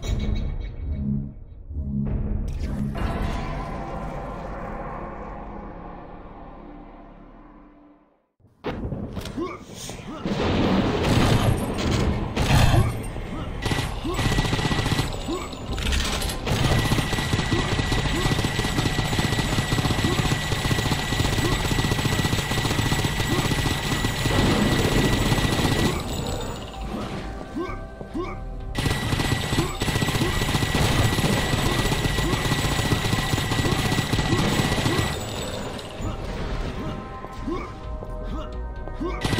Huh? Huh? Huh?